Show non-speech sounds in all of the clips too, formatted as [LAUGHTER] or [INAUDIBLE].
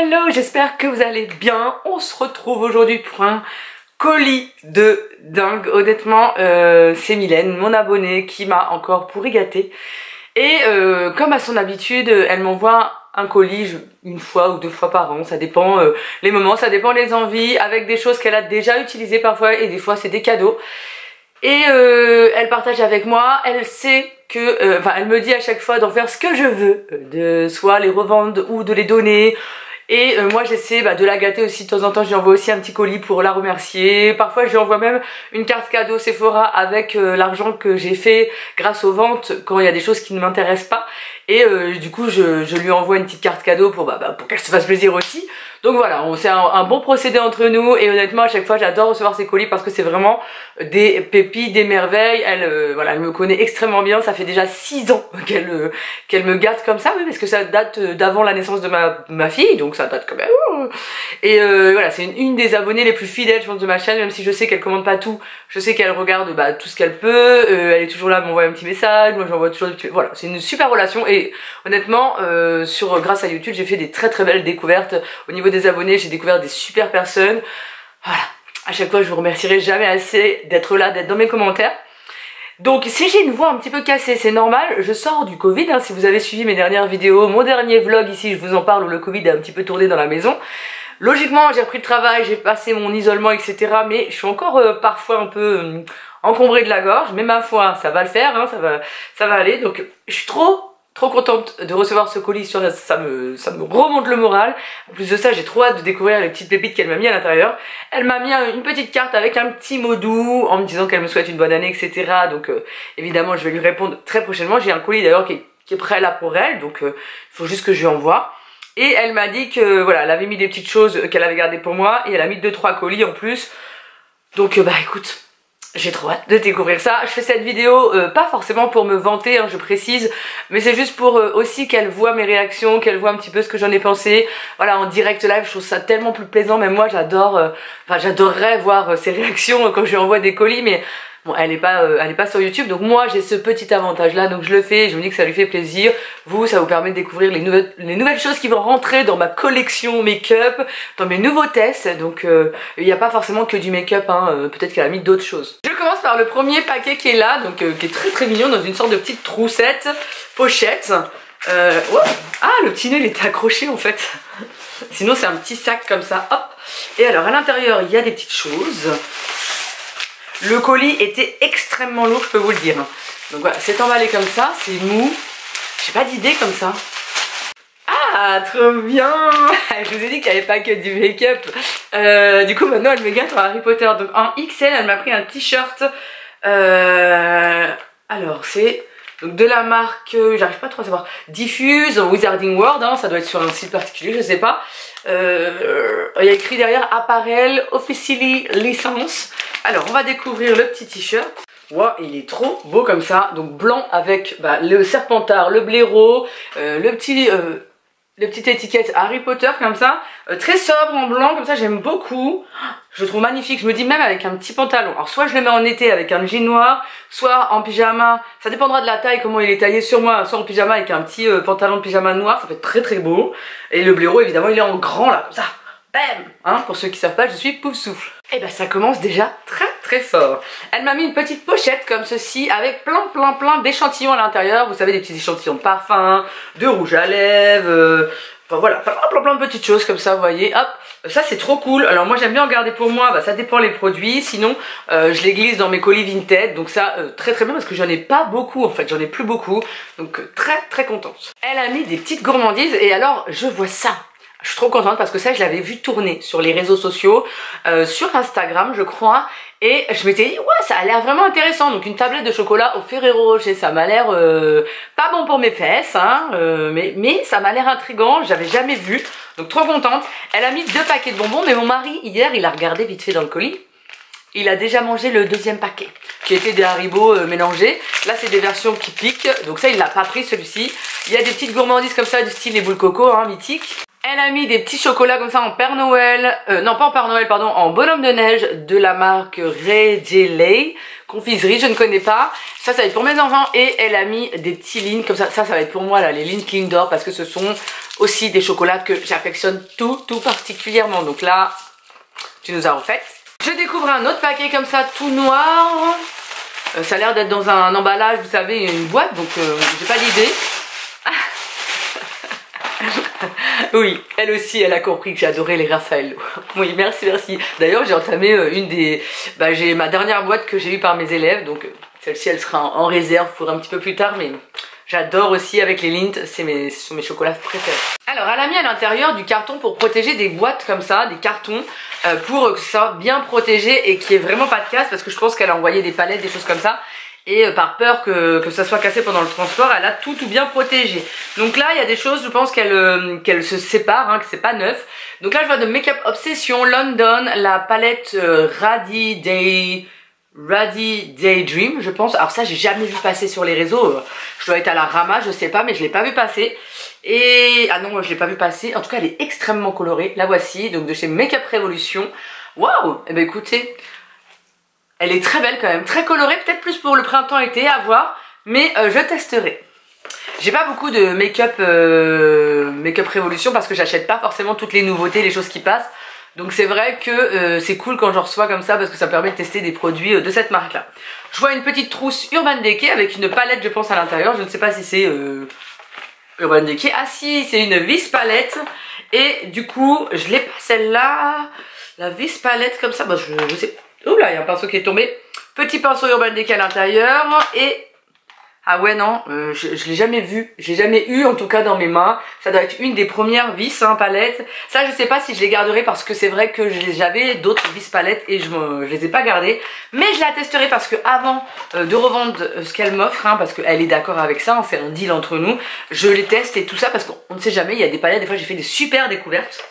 hello, j'espère que vous allez bien. On se retrouve aujourd'hui pour un colis de dingue. Honnêtement, euh, c'est Mylène, mon abonnée, qui m'a encore pourri gâté. Et euh, comme à son habitude, elle m'envoie un colis une fois ou deux fois par an, ça dépend euh, les moments, ça dépend les envies, avec des choses qu'elle a déjà utilisées parfois et des fois c'est des cadeaux. Et elle partage avec moi, elle sait que, enfin elle me dit à chaque fois d'en faire ce que je veux, de soit les revendre ou de les donner, et euh, moi j'essaie bah, de la gâter aussi de temps en temps, je lui envoie aussi un petit colis pour la remercier. Parfois je lui envoie même une carte cadeau Sephora avec euh, l'argent que j'ai fait grâce aux ventes quand il y a des choses qui ne m'intéressent pas. Et euh, du coup je, lui envoie une petite carte cadeau pour, bah, bah pour qu'elle se fasse plaisir aussi. Donc voilà, c'est un, bon procédé entre nous et honnêtement à chaque fois j'adore recevoir ces colis parce que c'est vraiment des pépites, des merveilles. Elle, euh, voilà, elle me connaît extrêmement bien, ça fait déjà 6 ans [LAUGHS] qu'elle euh, qu'elle me gâte comme ça, oui, parce que ça date euh, d'avant la naissance de ma, ma fille, donc ça date quand même. Et voilà, c'est une, des abonnées les plus fidèles je pense de ma chaîne, même si je sais qu'elle commande pas tout, je sais qu'elle regarde bah, tout ce qu'elle peut, elle est toujours là à m'envoyer un petit message, moi j'envoie toujours des petits... Voilà, c'est une super relation. Et honnêtement, sur grâce à YouTube, j'ai fait des très très belles découvertes au niveau des abonnés, j'ai découvert des super personnes. Voilà, à chaque fois je vous remercierai jamais assez d'être là, d'être dans mes commentaires. Donc si j'ai une voix un petit peu cassée, c'est normal, je sors du Covid, hein. si vous avez suivi mes dernières vidéos, mon dernier vlog ici, je vous en parle où le Covid a un petit peu tourné dans la maison. Logiquement, j'ai repris le travail, j'ai passé mon isolement, etc. Mais je suis encore euh, parfois un peu euh, encombrée de la gorge, mais ma foi, ça va le faire, hein, ça, va, ça va aller. Donc je suis trop Trop contente de recevoir ce colis, ça me, ça me remonte le moral. En plus de ça, j'ai trop hâte de découvrir les petites pépites qu'elle m'a mis à l'intérieur. Elle m'a mis une petite carte avec un petit mot doux en me disant qu'elle me souhaite une bonne année, etc. Donc euh, évidemment, je vais lui répondre très prochainement. J'ai un colis d'ailleurs qui, est prêt là pour elle, donc euh, il faut juste que je lui envoie. Et elle m'a dit que voilà, elle avait mis des petites choses qu'elle avait gardées pour moi et elle a mis 2-3 colis en plus. Donc euh, bah écoute, j'ai trop hâte de découvrir ça. Je fais cette vidéo euh, pas forcément pour me vanter, hein, je précise, mais c'est juste pour euh, aussi qu'elle voit mes réactions, qu'elle voit un petit peu ce que j'en ai pensé. Voilà, en direct live, je trouve ça tellement plus plaisant. Même moi, j'adore, euh, enfin, j'adorerais voir ses réactions quand je lui envoie des colis, mais Elle est pas, euh, est pas sur YouTube, donc moi j'ai ce petit avantage là, donc je le fais, je me dis que ça lui fait plaisir. Vous, ça vous permet de découvrir les nouvelles, les nouvelles choses qui vont rentrer dans ma collection make-up, dans mes nouveaux tests, donc euh, il n'y a pas forcément que du make-up, hein, euh, peut-être qu'elle a mis d'autres choses. Je commence par le premier paquet qui est là, donc qui est très très mignon, dans une sorte de petite troussette, pochette. ah, le petit nez il accroché en fait. Sinon c'est un petit sac comme ça, hop. Et alors à l'intérieur il y a des petites choses. Le colis était extrêmement lourd, je peux vous le dire. Donc voilà, c'est emballé comme ça, c'est mou. J'ai pas d'idée comme ça. Ah, trop bien [LAUGHS] Je vous ai dit qu'il n'y avait pas que du make-up. Euh, du coup, maintenant, elle me gâte en Harry Potter. Donc en XL, elle m'a pris un t-shirt. Euh, alors, c'est de la marque, euh, j'arrive pas trop à savoir, Diffuse, Wizarding World, hein, ça doit être sur un site particulier, je sais pas. il y a écrit derrière Apparel Officially License. Alors, on va découvrir le petit t-shirt. Wow, il est trop beau comme ça. Donc blanc avec bah, le serpentard, le blaireau, euh, le petit... Euh, les petites étiquettes Harry Potter comme ça, euh, très sobre en blanc comme ça, j'aime beaucoup. Je le trouve magnifique, je me dis même avec un petit pantalon. Alors soit je le mets en été avec un jean noir, soit en pyjama, ça dépendra de la taille, comment il est taillé sur moi, soit en pyjama avec un petit pantalon de pyjama noir, ça fait très très beau. Et le blaireau évidemment il est en grand là, comme ça. Bam hein, Pour ceux qui savent pas, je suis pouf souffle. Et eh ben ça commence déjà très très fort. Elle m'a mis une petite pochette comme ceci avec plein plein plein d'échantillons à l'intérieur. Vous savez des petits échantillons de parfum, de rouge à lèvres, euh, enfin voilà, plein, plein plein de petites choses comme ça, vous voyez. Hop, ça c'est trop cool. Alors moi j'aime bien en garder pour moi, bah, ça dépend les produits. Sinon euh, je les glisse dans mes colis Vinted. Donc ça euh, très très bien parce que j'en ai pas beaucoup en fait, j'en ai plus beaucoup. Donc très très contente. Elle a mis des petites gourmandises et alors je vois ça je suis trop contente parce que ça, je l'avais vu tourner sur les réseaux sociaux, euh, sur Instagram, je crois. Et je m'étais dit, ouais, ça a l'air vraiment intéressant. Donc une tablette de chocolat au Ferrero Rocher, ça m'a l'air euh, pas bon pour mes fesses, hein, euh, mais, mais ça m'a l'air intrigant, j'avais jamais vu. Donc trop contente. Elle a mis deux paquets de bonbons, mais mon mari, hier, il a regardé vite fait dans le colis. Il a déjà mangé le deuxième paquet, qui était des haribots mélangés. Là, c'est des versions qui piquent, donc ça, il l'a pas pris celui-ci. Il y a des petites gourmandises comme ça, du style les boules coco, hein, mythiques. Elle a mis des petits chocolats comme ça en Père Noël, euh, non pas en Père Noël pardon, en bonhomme de neige de la marque Ray Jelly, confiserie, je ne connais pas. Ça, ça va être pour mes enfants et elle a mis des petits lignes comme ça, ça, ça va être pour moi là, les lignes Clean d'or parce que ce sont aussi des chocolats que j'affectionne tout, tout particulièrement. Donc là, tu nous as refait. Je découvre un autre paquet comme ça, tout noir. Euh, ça a l'air d'être dans un emballage, vous savez, une boîte, donc euh, j'ai pas d'idée. [LAUGHS] [LAUGHS] oui, elle aussi, elle a compris que j'adorais les Raffaello. [LAUGHS] oui, merci, merci. D'ailleurs, j'ai entamé euh, une des... Bah, j'ai ma dernière boîte que j'ai eue par mes élèves, donc celle-ci, elle sera en, réserve pour un petit peu plus tard, mais j'adore aussi avec les Lindt, ce sont mes chocolats préférés. Alors, elle a mis à l'intérieur du carton pour protéger des boîtes comme ça, des cartons, euh, pour que ça soit bien protégé et qu'il n'y ait vraiment pas de casse, parce que je pense qu'elle a envoyé des palettes, des choses comme ça, et euh, par peur que, que ça soit cassé pendant le transport, elle a tout tout bien protégé. Donc là, il y a des choses, je pense qu'elle euh, se sépare, hein, que c'est pas neuf. Donc là, je vois de Makeup Obsession London, la palette euh, Radi Day... Radi Daydream, je pense. Alors ça, j'ai jamais vu passer sur les réseaux. Je dois être à la rama, je sais pas, mais je l'ai pas vu passer. Et... Ah non, je l'ai pas vu passer. En tout cas, elle est extrêmement colorée. La voici, donc de chez Makeup Revolution. Waouh Eh ben écoutez, elle est très belle quand même, très colorée, peut-être plus pour le printemps-été, à voir, mais euh, je testerai. J'ai pas beaucoup de make-up euh, make révolution parce que j'achète pas forcément toutes les nouveautés, les choses qui passent. Donc c'est vrai que euh, c'est cool quand j'en reçois comme ça parce que ça permet de tester des produits de cette marque là. Je vois une petite trousse Urban Decay avec une palette je pense à l'intérieur, je ne sais pas si c'est Urban Decay. Ah si, c'est une vis palette et du coup je l'ai pas celle-là, la vis palette comme ça, bah, je, je sais Oula, il y a un pinceau qui est tombé. Petit pinceau Urban Decay à l'intérieur. Et... Ah ouais, non, euh, je, l'ai jamais vu. J'ai jamais eu, en tout cas, dans mes mains. Ça doit être une des premières vis, hein, palettes. Ça, je sais pas si je les garderai parce que c'est vrai que j'avais d'autres vis palettes et je, me, je les ai pas gardées. Mais je la testerai parce que avant euh, de revendre euh, ce qu'elle m'offre, hein, parce qu'elle est d'accord avec ça, hein, c'est un deal entre nous, je les teste et tout ça parce qu'on ne sait jamais, il y a des palettes, des fois j'ai fait des super découvertes.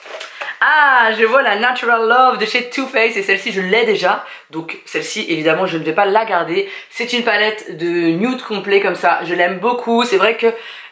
Ah, je vois la Natural Love de chez Too Faced et celle-ci je l'ai déjà. Donc celle-ci évidemment je ne vais pas la garder. C'est une palette de nude complet comme ça. Je l'aime beaucoup. C'est vrai que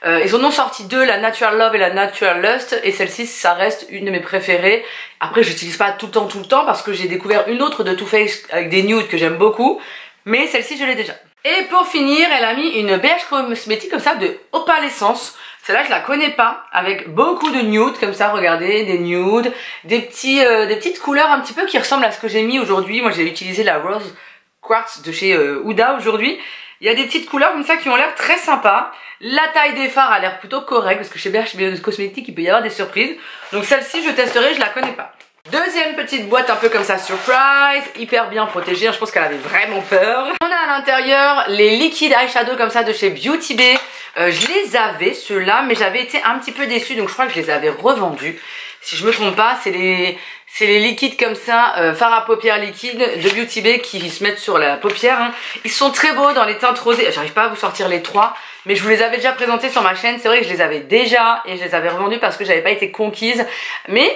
euh, ils en ont sorti deux, la Natural Love et la Natural Lust. Et celle-ci ça reste une de mes préférées. Après j'utilise pas tout le temps tout le temps parce que j'ai découvert une autre de Too Faced avec des nudes que j'aime beaucoup. Mais celle-ci je l'ai déjà. Et pour finir, elle a mis une beige cosmétique comme ça de opalescence. Celle-là, je la connais pas, avec beaucoup de nudes, comme ça, regardez, des nudes, des, petits, euh, des petites couleurs un petit peu qui ressemblent à ce que j'ai mis aujourd'hui. Moi, j'ai utilisé la Rose Quartz de chez euh, Huda aujourd'hui. Il y a des petites couleurs comme ça qui ont l'air très sympas. La taille des fards a l'air plutôt correcte, parce que chez BH Cosmétiques, il peut y avoir des surprises. Donc celle-ci, je testerai, je la connais pas. Deuxième petite boîte un peu comme ça, surprise, hyper bien protégée, je pense qu'elle avait vraiment peur. On a à l'intérieur les liquides eyeshadow comme ça de chez Beauty Bay. Euh, je les avais ceux-là, mais j'avais été un petit peu déçue, donc je crois que je les avais revendus. Si je me trompe pas, c'est les, les liquides comme ça, euh, fard à paupières liquides de Beauty Bay qui se mettent sur la paupière. Hein. Ils sont très beaux dans les teintes rosées, j'arrive pas à vous sortir les trois, mais je vous les avais déjà présentés sur ma chaîne. C'est vrai que je les avais déjà et je les avais revendus parce que j'avais pas été conquise. Mais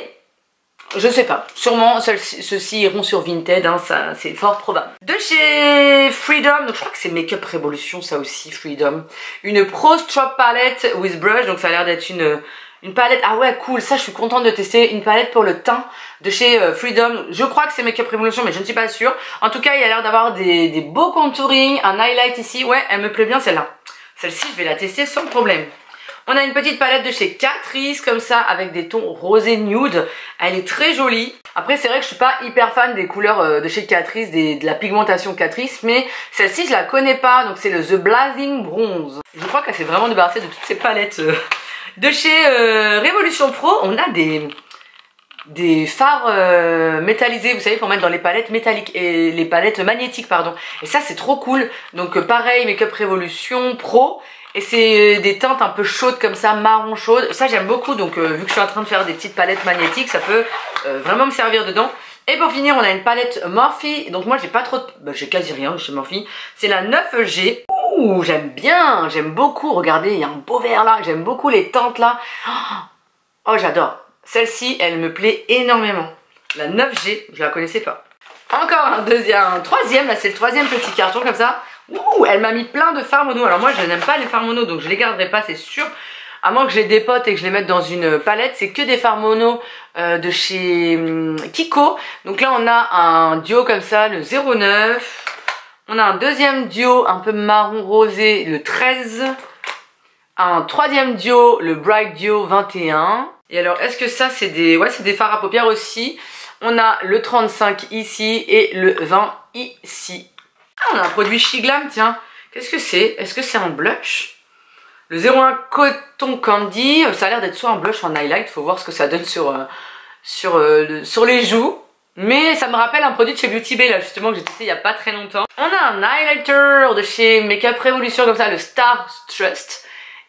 je sais pas, sûrement ceux-ci iront sur Vinted, hein, c'est fort probable. De chez Freedom, donc je crois que c'est Makeup Revolution ça aussi, Freedom. Une Pro Strop Palette with Brush, donc ça a l'air d'être une, une palette, ah ouais cool, ça je suis contente de tester, une palette pour le teint de chez euh, Freedom. Je crois que c'est Makeup Revolution mais je ne suis pas sûre. En tout cas il a l'air d'avoir des, des beaux contouring, un highlight ici, ouais elle me plaît bien celle-là. Celle-ci je vais la tester sans problème. On a une petite palette de chez Catrice comme ça avec des tons rosé nude. Elle est très jolie. Après c'est vrai que je suis pas hyper fan des couleurs euh, de chez Catrice, de la pigmentation Catrice, mais celle-ci je la connais pas, donc c'est le The Blazing Bronze. Je crois qu'elle s'est vraiment débarrassée de toutes ces palettes. Euh. De chez euh, Révolution Pro, on a des des fards métallisés, vous savez, pour mettre dans les palettes métalliques et les palettes magnétiques, pardon. Et ça, c'est trop cool. Donc, pareil, Makeup Révolution Pro. Et c'est euh, des teintes un peu chaudes comme ça, marron chaude. Ça j'aime beaucoup, donc euh, vu que je suis en train de faire des petites palettes magnétiques, ça peut euh, vraiment me servir dedans. Et pour finir, on a une palette Morphe. Donc moi j'ai pas trop de... Bah, j'ai quasi rien chez Morphe. C'est la 9G. Ouh, j'aime bien, j'aime beaucoup. Regardez, il y a un beau vert là. J'aime beaucoup les teintes là. Oh, j'adore. Celle-ci, elle me plaît énormément. La 9G, je la connaissais pas. Encore un deuxième, un troisième, là c'est le troisième petit carton comme ça. Ouh, elle m'a mis plein de fards. Alors moi, je n'aime pas les fards mono, donc je les garderai pas, c'est sûr. À moins que j'ai des potes et que je les mette dans une palette, c'est que des fards mono euh, de chez hum, Kiko. Donc là, on a un duo comme ça, le 09. On a un deuxième duo un peu marron rosé, le 13. un troisième duo, le Bright Duo 21. Et alors, est-ce que ça, c'est des... Ouais, c'est des fards à paupières aussi? On a le 35 ici et le 20 ici. Ah, on a un produit Shiglam, tiens. Qu'est-ce que c'est? Est-ce que c'est un blush? Le 01 Coton Candy, ça a l'air d'être soit un blush ou un highlight. Faut voir ce que ça donne sur, euh, sur, euh, sur les joues. Mais ça me rappelle un produit de chez Beauty Bay, là, justement, que j'ai testé il y a pas très longtemps. On a un highlighter de chez Makeup Revolution, comme ça, le Star Trust.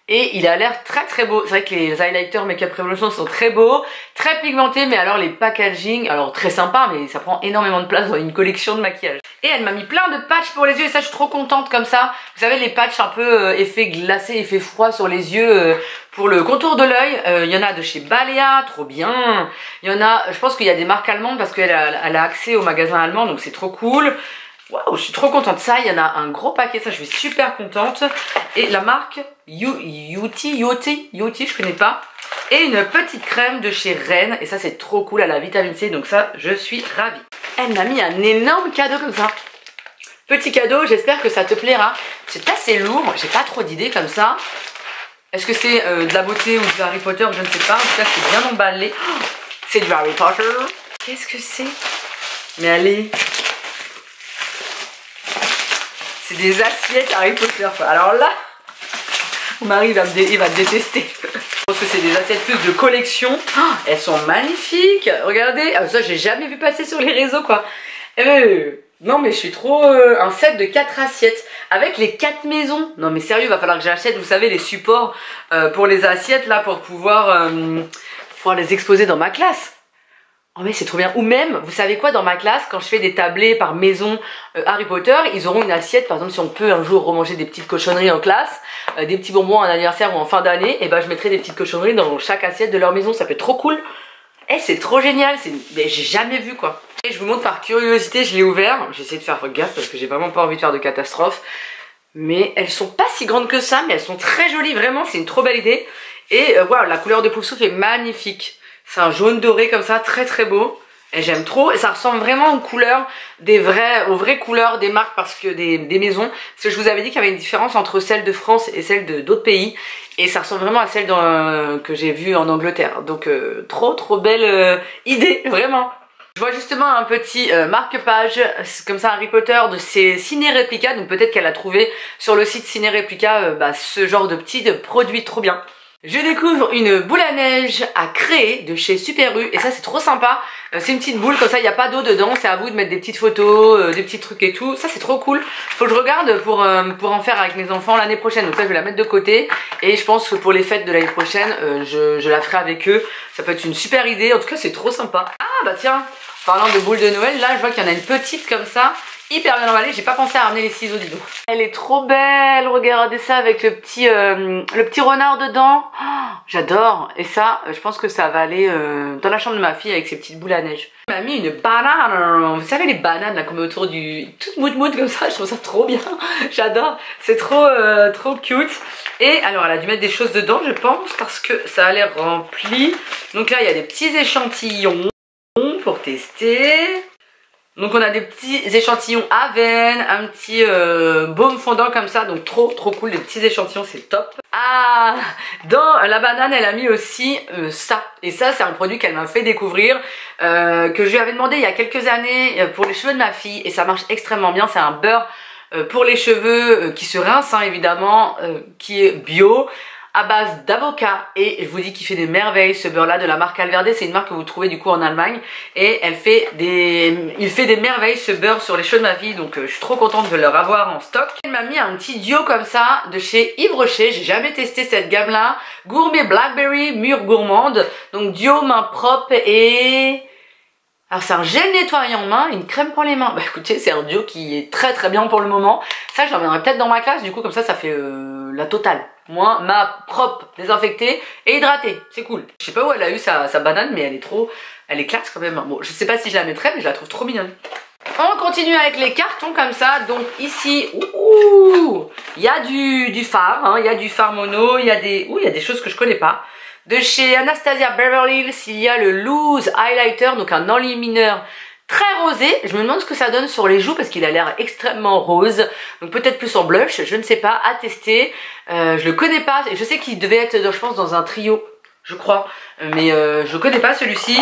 Et il a l'air très très beau. C'est vrai que les highlighters Makeup Revolution sont très beaux, très pigmentés, mais alors les packaging, alors très sympa, mais ça prend énormément de place dans une collection de maquillage. Et elle m'a mis plein de patchs pour les yeux, et ça je suis trop contente comme ça. Vous savez les patchs un peu euh, effet glacé, effet froid sur les yeux euh, pour le contour de l'œil. Euh, il y en a de chez Balea, trop bien. Il y en a, je pense qu'il y a des marques allemandes parce qu'elle a, a accès au magasin allemand, donc c'est trop cool. Waouh, je suis trop contente. Ça, il y en a un gros paquet, ça, je suis super contente. Et la marque Yuti, Yuti, Yuti, je connais pas. Et une petite crème de chez Rennes. Et ça, c'est trop cool, à la vitamine C. Donc ça, je suis ravie. Elle m'a mis un énorme cadeau comme ça. Petit cadeau, j'espère que ça te plaira. C'est assez lourd, j'ai pas trop d'idées comme ça. Est-ce que c'est euh, de la beauté ou de Harry Potter? Je ne sais pas. En tout cas, c'est bien emballé. c'est du Harry Potter. Qu'est-ce que c'est? Mais allez, c'est des assiettes Harry Potter. Alors là, mon mari va me, va détester. Je pense que c'est des assiettes plus de collection. Oh, elles sont magnifiques. Regardez. Ah, ça, j'ai jamais vu passer sur les réseaux, quoi. Euh, non, mais je suis trop... Euh, un set de 4 assiettes avec les 4 maisons. Non, mais sérieux, il va falloir que j'achète, vous savez, les supports euh, pour les assiettes, là, pour pouvoir, pouvoir les exposer dans ma classe. Oh mais c'est trop bien. Ou même, vous savez quoi, dans ma classe, quand je fais des tablés par maison euh, Harry Potter, ils auront une assiette, par exemple si on peut un jour remanger des petites cochonneries en classe, euh, des petits bonbons en anniversaire ou en fin d'année, et ben je mettrai des petites cochonneries dans chaque assiette de leur maison, ça peut trop cool. Eh c'est trop génial, j'ai jamais vu quoi. Et je vous montre par curiosité, je l'ai ouvert, j'essaie de faire gaffe parce que j'ai vraiment pas envie de faire de catastrophe. Mais elles sont pas si grandes que ça, mais elles sont très jolies, vraiment, c'est une trop belle idée. Et euh, waouh, la couleur de Poufsouffle est magnifique. C'est un jaune doré comme ça, très très beau. Et j'aime trop. Et ça ressemble vraiment aux couleurs des vrais, aux vraies couleurs des marques parce que des, maisons. Parce que je vous avais dit qu'il y avait une différence entre celle de France et celle d'autres pays. Et ça ressemble vraiment à celle que j'ai vue en Angleterre. Donc euh, trop trop belle euh, idée, [LAUGHS] vraiment. Je vois justement un petit euh, marque-page, comme ça Harry Potter, de ses Ciné Réplica. Donc peut-être qu'elle a trouvé sur le site Ciné Réplica bah, ce genre de petits produits trop bien. Je découvre une boule à neige à créer de chez Super U et ça c'est trop sympa. Euh, c'est une petite boule comme ça, il n'y a pas d'eau dedans, c'est à vous de mettre des petites photos, euh, des petits trucs et tout. Ça c'est trop cool. Faut que je regarde pour, euh, pour en faire avec mes enfants l'année prochaine. Donc ça je vais la mettre de côté et je pense que pour les fêtes de l'année prochaine, je, je la ferai avec eux. Ça peut être une super idée, en tout cas c'est trop sympa. Ah bah tiens, parlant de boule de Noël, là je vois qu'il y en a une petite comme ça hyper bien emballée. J'ai pas pensé à ramener les ciseaux, dis Elle est trop belle. Regardez ça avec le petit, euh, le petit renard dedans. Oh, j'adore. Et ça, je pense que ça va aller euh, dans la chambre de ma fille avec ses petites boules à neige. Elle m'a mis une banane. Vous savez les bananes là, comme autour du... Toute mood comme ça. [LAUGHS] Je trouve ça trop bien. J'adore. C'est trop, euh, trop cute. Et alors, elle a dû mettre des choses dedans, je pense, parce que ça a l'air rempli. Donc là, il y a des petits échantillons pour tester. Donc on a des petits échantillons Aven, un petit euh, baume fondant comme ça, donc trop trop cool, les petits échantillons c'est top. Ah, dans la banane elle a mis aussi euh, ça, et ça c'est un produit qu'elle m'a fait découvrir, euh, que je lui avais demandé il y a quelques années pour les cheveux de ma fille, et ça marche extrêmement bien, c'est un beurre pour les cheveux qui se rince hein, évidemment, qui est bio, à base d'avocat et je vous dis qu'il fait des merveilles ce beurre là de la marque Alverde. C'est une marque que vous trouvez du coup en Allemagne. Et elle fait des il fait des merveilles ce beurre sur les cheveux de ma fille. Donc euh, je suis trop contente de leur avoir en stock. Elle m'a mis un petit duo comme ça de chez Yves Rocher. J'ai jamais testé cette gamme là gourmet blackberry mûre gourmande. Donc duo main propre et alors c'est un gel nettoyant main, une crème pour les mains. Bah écoutez, c'est un duo qui est très très bien pour le moment. Ça, je l'emmènerai peut-être dans ma classe, du coup comme ça, ça fait euh, la totale. Moi, ma propre, désinfectée et hydratée. C'est cool. Je sais pas où elle a eu sa, banane, mais elle est trop... Elle est classe quand même. Bon, je sais pas si je la mettrai, mais je la trouve trop mignonne. On continue avec les cartons comme ça. Donc ici, il y a du, du phare, hein. il y a du phare mono, il y a des, ouh, y a des choses que je connais pas. De chez Anastasia Beverly Hills, il y a le Loose Highlighter, donc un enlumineur très rosé. Je me demande ce que ça donne sur les joues parce qu'il a l'air extrêmement rose. Donc peut-être plus en blush, je ne sais pas, à tester. Euh, je le connais pas, je sais qu'il devait être, je pense, dans un trio, je crois. Mais euh, je connais pas celui-ci.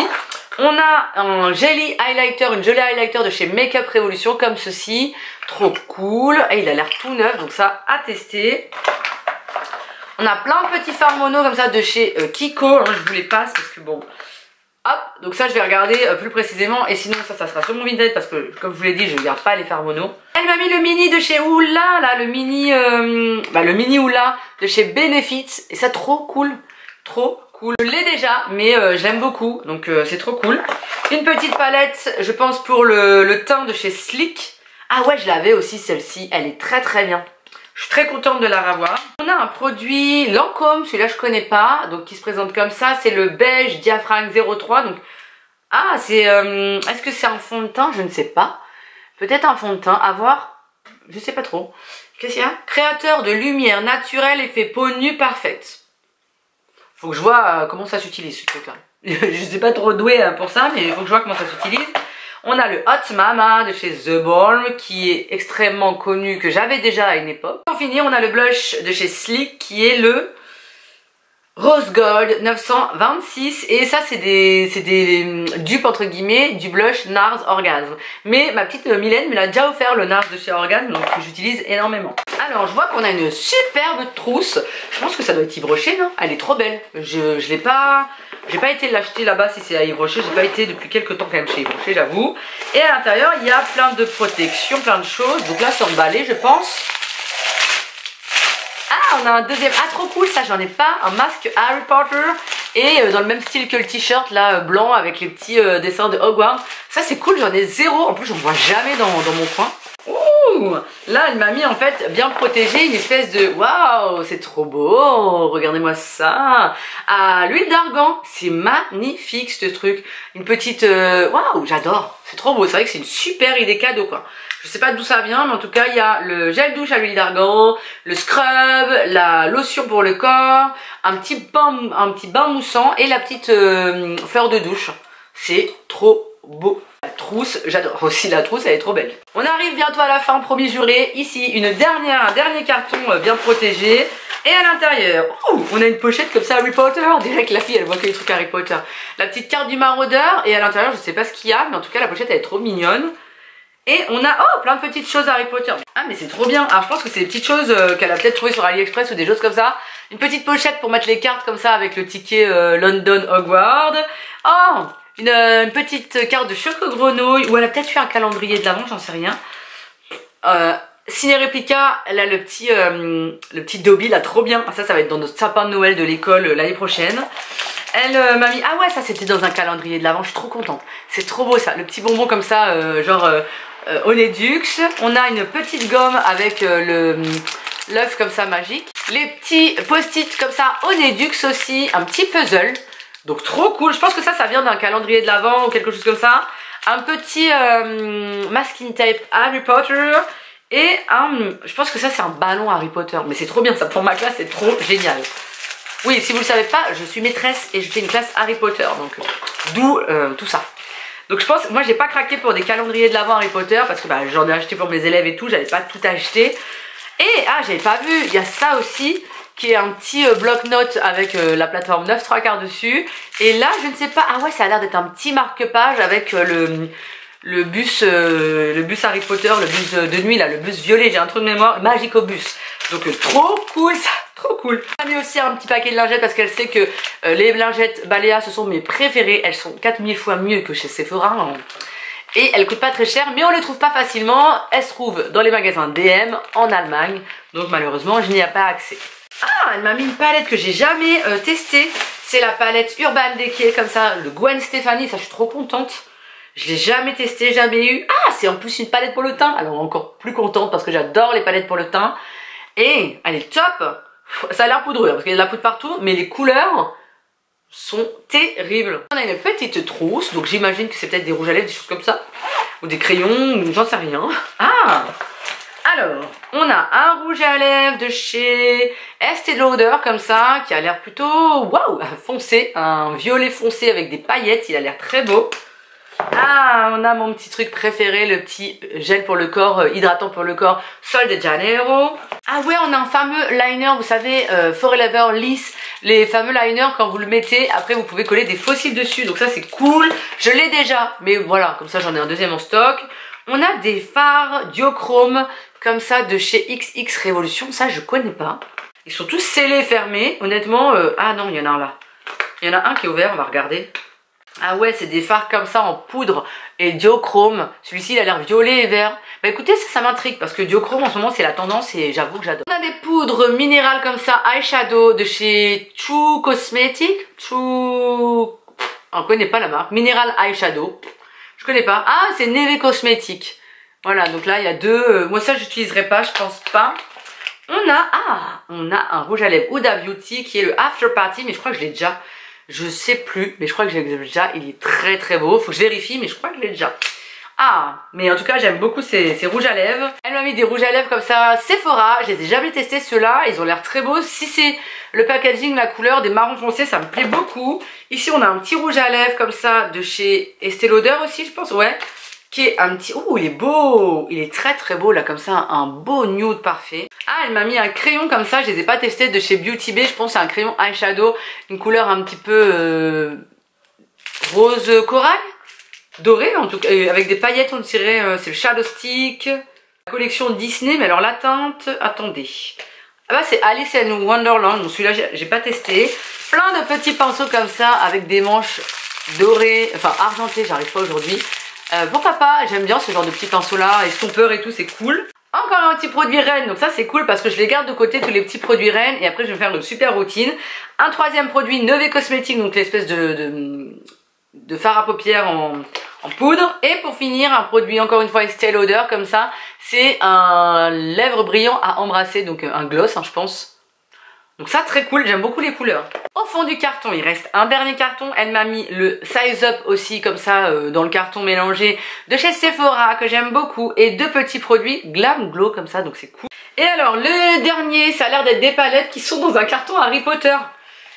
On a un jelly highlighter, une jolie highlighter de chez Makeup Revolution comme ceci. Trop cool. Et il a l'air tout neuf, donc ça à tester. On a plein de petits fards mono comme ça de chez euh, Kiko. je vous les passe parce que bon... Hop, donc ça je vais regarder euh, plus précisément et sinon ça ça sera sur mon Vinted parce que comme je vous l'ai dit je ne garde pas les fards mono. Elle m'a mis le mini de chez Oula là, le mini euh, bah, le mini Oula de chez Benefit et ça trop cool, trop cool. Je l'ai déjà mais j'aime beaucoup donc c'est trop cool. Une petite palette je pense pour le, le teint de chez Slick. Ah ouais je l'avais aussi celle-ci, elle est très très bien. Je suis très contente de la revoir. On a un produit Lancôme, celui-là je connais pas, donc qui se présente comme ça. C'est le beige diaphragme 03. Donc, ah, c'est, euh, est-ce que c'est un fond de teint? Je ne sais pas. Peut-être un fond de teint. À voir. Je sais pas trop. Qu'est-ce qu'il y a? Créateur de lumière naturelle, effet peau nue parfaite. Faut que je vois euh, comment ça s'utilise ce truc-là. [LAUGHS] je sais pas trop doué euh, pour ça, mais il faut que je vois comment ça s'utilise. On a le Hot Mama de chez The Balm qui est extrêmement connu, que j'avais déjà à une époque. Pour finir, on a le blush de chez Sleek qui est le Rose Gold 926 et ça c'est des, des hum, dupes entre guillemets du blush NARS Orgasme mais ma petite euh, Mylène me l'a déjà offert le NARS de chez Orgasme donc j'utilise énormément. Alors je vois qu'on a une superbe trousse. Je pense que ça doit être Yves Rocher non? Elle est trop belle. Je, je l'ai pas j'ai pas été l'acheter là-bas si c'est à Yves Rocher. J'ai pas été depuis quelques temps quand même chez Yves Rocher j'avoue. Et à l'intérieur il y a plein de protections plein de choses. Donc là c'est emballé je pense on a un deuxième. Ah, trop cool, ça, j'en ai pas. Un masque Harry Potter. Et euh, dans le même style que le t-shirt, là, euh, blanc, avec les petits euh, dessins de Hogwarts. Ça, c'est cool, j'en ai zéro. En plus, j'en vois jamais dans, dans mon coin. Ouh Là, elle m'a mis en fait bien protégé une espèce de waouh, c'est trop beau. Regardez-moi ça. À l'huile d'argan, c'est magnifique ce truc. Une petite waouh, j'adore. C'est trop beau. C'est vrai que c'est une super idée cadeau quoi. Je sais pas d'où ça vient, mais en tout cas, il y a le gel douche à l'huile d'argan, le scrub, la lotion pour le corps, un petit bain, un petit bain moussant et la petite euh, fleur de douche. C'est trop beau. La trousse, j'adore [LAUGHS] aussi la trousse, elle est trop belle. On arrive bientôt à la fin, promis juré. Ici, une dernière, dernier carton euh, bien protégé. Et à l'intérieur, on a une pochette comme ça Harry Potter. On dirait que la fille, elle voit que les trucs Harry Potter. La petite carte du maraudeur. Et à l'intérieur, je sais pas ce qu'il y a, mais en tout cas, la pochette, elle est trop mignonne. Et on a, oh, plein de petites choses Harry Potter. Ah, mais c'est trop bien. Alors, je pense que c'est des petites choses euh, qu'elle a peut-être trouvées sur AliExpress ou des choses comme ça. Une petite pochette pour mettre les cartes comme ça avec le ticket euh, London Hogwarts. Oh, une, euh, petite carte de Choco Grenouille. Ou elle a peut-être eu un calendrier de l'avant, j'en sais rien. Euh, Ciné Replica, elle a le petit, le petit Dobby là, trop bien. Ça, ça va être dans notre sapin de Noël de l'école l'année prochaine. Elle m'a mis... Ah ouais, ça c'était dans un calendrier de l'avant, je suis trop contente. C'est trop beau ça, le petit bonbon comme ça, genre Onedux. On a une petite gomme avec euh, le l'œuf comme ça magique. Les petits post-it comme ça Onedux aussi. Un petit puzzle. Donc trop cool. Je pense que ça, ça vient d'un calendrier de l'Avent ou quelque chose comme ça. Un petit euh, masking tape Harry Potter. Et un, je pense que ça c'est un ballon Harry Potter. Mais c'est trop bien, ça pour ma classe c'est trop génial. Oui, si vous le savez pas, je suis maîtresse et je fais une classe Harry Potter. Donc d'où tout ça. Donc je pense, moi j'ai pas craqué pour des calendriers de l'avant Harry Potter parce que bah, j'en ai acheté pour mes élèves et tout, j'avais pas tout acheté. Et ah j'avais pas vu, il y a ça aussi qui est un petit euh, bloc-notes avec euh, la plateforme 9 3 quarts dessus. Et là je ne sais pas, ah ouais ça a l'air d'être un petit marque-page avec euh, le, le bus le bus Harry Potter, le bus de nuit là, le bus violet, j'ai un truc de mémoire, Magico Bus. Donc trop cool ça cool. Elle a mis aussi un petit paquet de lingettes parce qu'elle sait que euh, les lingettes Balea ce sont mes préférées. Elles sont 4000 fois mieux que chez Sephora. Hein. Et elles coûtent pas très cher mais on les trouve pas facilement. Elles se trouvent dans les magasins DM en Allemagne. Donc malheureusement je n'y ai pas accès. Ah elle m'a mis une palette que j'ai jamais euh, testée. C'est la palette Urban Decay comme ça. Le Gwen Stefani. Ça je suis trop contente. Je l'ai jamais testé, jamais eu. Ah, c'est en plus une palette pour le teint. Alors encore plus contente parce que j'adore les palettes pour le teint. Et elle est top. Ça a l'air poudreux hein, parce qu'il y a de la poudre partout, mais les couleurs sont terribles. On a une petite trousse, donc j'imagine que c'est peut-être des rouges à lèvres, des choses comme ça. Ou des crayons, j'en sais rien. Ah alors, on a un rouge à lèvres de chez Estée Lauder comme ça, qui a l'air plutôt, waouh, foncé, un violet foncé avec des paillettes, il a l'air très beau. Ah, on a mon petit truc préféré, le petit gel pour le corps, euh, hydratant pour le corps, Sol de Janeiro. Ah ouais, on a un fameux liner, vous savez, euh, Forever Lisse, les fameux liners, quand vous le mettez, après vous pouvez coller des fossiles dessus, donc ça c'est cool. Je l'ai déjà, mais voilà, comme ça j'en ai un deuxième en stock. On a des fards diochrome, comme ça, de chez XX Révolution, ça je connais pas. Ils sont tous scellés, fermés, honnêtement, euh, ah non, il y en a un là. Il y en a un qui est ouvert, on va regarder. Ah ouais, c'est des fards comme ça en poudre et diochrome. Celui-ci, il a l'air violet et vert. Bah écoutez, ça, ça m'intrigue parce que diochrome en ce moment, c'est la tendance et j'avoue que j'adore. On a des poudres minérales comme ça, eyeshadow de chez True Cosmetic. True... On connaît pas la marque. Mineral Eyeshadow. Je connais pas. Ah, c'est Neve Cosmetic. Voilà, donc là, il y a deux. Euh, moi, ça, j'utiliserai pas, je pense pas. On a, ah, on a un rouge à lèvres Huda Beauty qui est le After Party, mais je crois que je l'ai déjà. Je sais plus, mais je crois que je l'ai déjà. Il est très très beau. Faut que je vérifie, mais je crois que je l'ai déjà. Ah, mais en tout cas, j'aime beaucoup ces, rouges à lèvres. Elle m'a mis des rouges à lèvres comme ça, Sephora. Je les ai jamais testés, ceux-là. Ils ont l'air très beaux. Si c'est le packaging, la couleur des marrons foncés, ça me plaît beaucoup. Ici, on a un petit rouge à lèvres comme ça de chez Estée Lauder aussi, je pense. Ouais qui est un petit... Ouh, il est beau Il est très très beau là, comme ça, un beau nude parfait. Ah, elle m'a mis un crayon comme ça, je les ai pas testés, de chez Beauty Bay, je pense c'est un crayon eyeshadow, une couleur un petit peu euh, rose corail? Doré en tout cas, avec des paillettes on dirait, euh, c'est le Shadow Stick, la collection Disney, mais alors la teinte, attendez. Ah bah c'est Alice in Wonderland, donc celui-là j'ai pas testé. Plein de petits pinceaux comme ça, avec des manches dorées, enfin argentées, j'arrive pas aujourd'hui. Euh, pourquoi pas, j'aime bien ce genre de petits pinceaux là, estompeurs et tout, c'est cool. Encore un petit produit Rennes, donc ça c'est cool parce que je les garde de côté tous les petits produits Rennes et après je vais faire une super routine. Un troisième produit Neve Cosmetics, donc l'espèce de, de, de, fard à paupières en, poudre. Et pour finir, un produit encore une fois Estée Lauder comme ça, c'est un lèvre brillant à embrasser, donc un gloss hein, je pense. Donc ça très cool, j'aime beaucoup les couleurs. Au fond du carton, il reste un dernier carton. Elle m'a mis le Size Up aussi comme ça euh, dans le carton mélangé de chez Sephora que j'aime beaucoup. Et deux petits produits Glam Glow comme ça, donc c'est cool. Et alors le dernier, ça a l'air d'être des palettes qui sont dans un carton Harry Potter.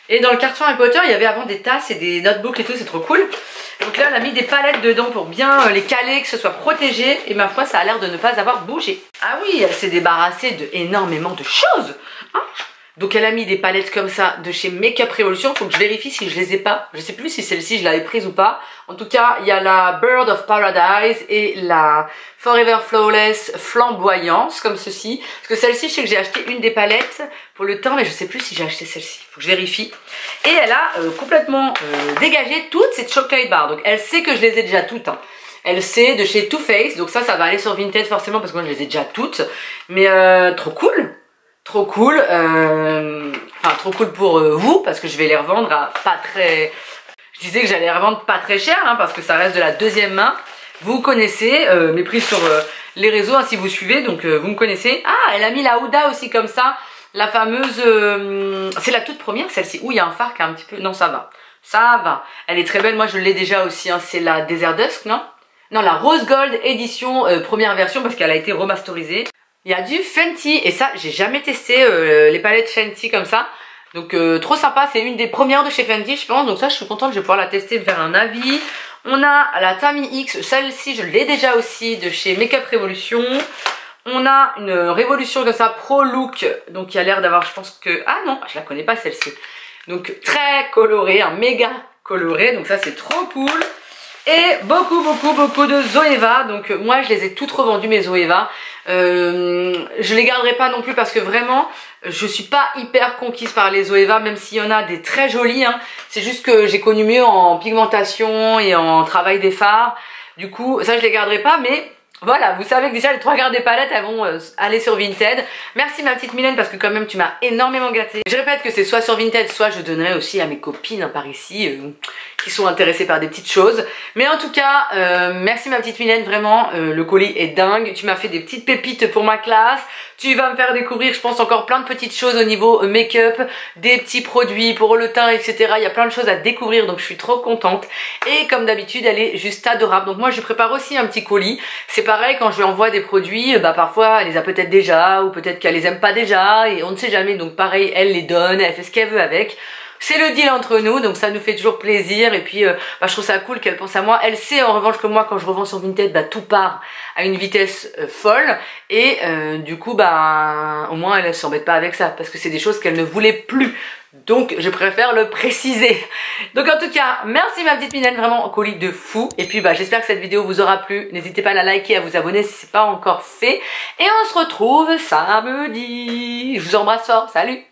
Et dans le carton Harry Potter, il y avait avant des tasses et des notebooks et tout, c'est trop cool. Donc là, elle a mis des palettes dedans pour bien euh, les caler, que ce soit protégé. Et ma foi, ça a l'air de ne pas avoir bougé. Ah oui, elle s'est débarrassée de énormément de choses. Hein donc elle a mis des palettes comme ça de chez Makeup Revolution. Faut que je vérifie si je les ai pas. Je sais plus si celle-ci je l'avais prise ou pas. En tout cas, il y a la Bird of Paradise et la Forever Flawless Flamboyance comme ceci. Parce que celle-ci, je sais que j'ai acheté une des palettes pour le temps, mais je sais plus si j'ai acheté celle-ci. Faut que je vérifie. Et elle a euh, complètement euh, dégagé toutes ces chocolate bars. Donc elle sait que je les ai déjà toutes. Hein. Elle sait de chez Too Faced. Donc ça, ça va aller sur Vinted forcément parce que moi je les ai déjà toutes. Mais euh, trop cool trop cool. Euh, enfin, trop cool pour euh, vous parce que je vais les revendre à pas très... Je disais que j'allais les revendre pas très cher hein, parce que ça reste de la deuxième main. Vous connaissez euh, mes prix sur les réseaux hein, si vous suivez, donc vous me connaissez. Ah, elle a mis la Ouda aussi comme ça. La fameuse... c'est la toute première celle-ci. Ouh, il y a un phare qui est un petit peu... Non, ça va. Ça va. Elle est très belle. Moi, je l'ai déjà aussi. Hein. C'est la Desert Dusk, non? Non, la Rose Gold édition première version parce qu'elle a été remasterisée. Il y a du Fenty et ça j'ai jamais testé euh, les palettes Fenty comme ça. Donc euh, trop sympa, c'est une des premières de chez Fenty je pense. Donc ça je suis contente, je vais pouvoir la tester, un avis. On a la Tammy X, celle-ci je l'ai déjà aussi de chez Makeup Revolution. On a une Révolution comme ça, Pro Look, donc il a l'air d'avoir, je pense que... Ah non, je la connais pas celle-ci. Donc très colorée, un méga coloré, donc ça c'est trop cool. Et beaucoup, beaucoup, beaucoup de Zoeva. Donc moi, je les ai toutes revendues, mes Zoeva. Euh, je les garderai pas non plus parce que vraiment, je suis pas hyper conquise par les Zoeva, même s'il y en a des très jolis. Hein. C'est juste que j'ai connu mieux en pigmentation et en travail des fards. Du coup, ça, je les garderai pas, mais voilà, vous savez que déjà les trois quarts des palettes elles vont euh, aller sur Vinted. Merci ma petite Mylène parce que quand même tu m'as énormément gâté. Je répète que c'est soit sur Vinted, soit je donnerai aussi à mes copines par ici euh, qui sont intéressées par des petites choses. Mais en tout cas, euh, merci ma petite Mylène, vraiment, le colis est dingue. Tu m'as fait des petites pépites pour ma classe. Tu vas me faire découvrir, je pense, encore plein de petites choses au niveau make-up, des petits produits pour le teint, etc. Il y a plein de choses à découvrir, donc je suis trop contente. Et comme d'habitude, elle est juste adorable. Donc moi, je prépare aussi un petit colis. C'est pareil, quand je lui envoie des produits, bah parfois, elle les a peut-être déjà, ou peut-être qu'elle les aime pas déjà, et on ne sait jamais. Donc pareil, elle les donne, elle fait ce qu'elle veut avec. C'est le deal entre nous, donc ça nous fait toujours plaisir. Et puis, euh, bah, je trouve ça cool qu'elle pense à moi. Elle sait en revanche que moi, quand je revends sur Vinted, bah, tout part à une vitesse euh, folle. Et euh, du coup, bah, au moins, elle ne s'embête pas avec ça, parce que c'est des choses qu'elle ne voulait plus. Donc je préfère le préciser. Donc en tout cas, merci ma petite Mylène, vraiment colis de fou. Et puis bah j'espère que cette vidéo vous aura plu. N'hésitez pas à la liker, à vous abonner si c'est pas encore fait. Et on se retrouve samedi. Je vous embrasse fort. Salut